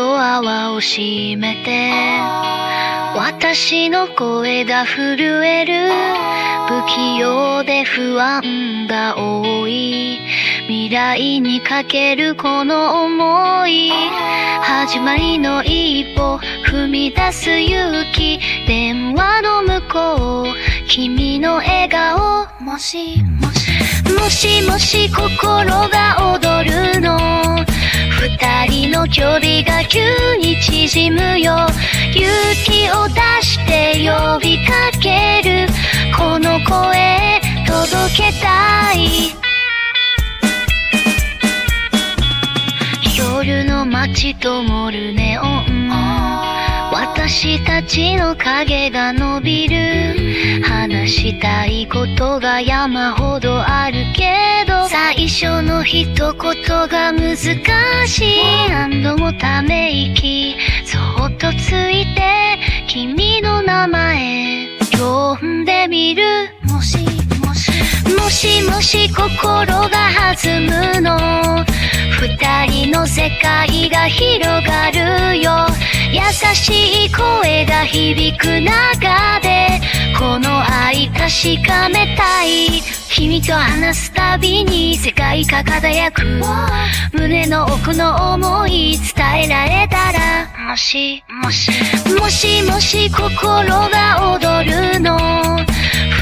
アはを閉めて私の声が震える。不器用で不安が多い。未来にかけるこの思い。始まりの一歩踏み出す勇気。電話の向こう。君の笑顔。もしもしもしもし心が踊るの人の距離が急に縮むよ。勇気を出して呼びかける。この声届けたい。夜の街灯るネオン。私たちの影が伸びる。話したいことが山ほどあるけど。最初の一言が難しい。何度もため息そっとついて君の名前。呼んでみる。もしもしもしもし心が弾むの。二人の世界が広がるよ。優しい声が響く中で。この愛確かめたい君と話すたびに世界が輝く。胸の奥の思い伝えられたら。もしもし。もしもし心が踊るの。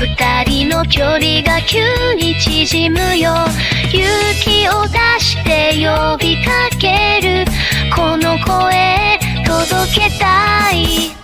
二人の距離が急に縮むよ。勇気を出して呼びかける。この声届けたい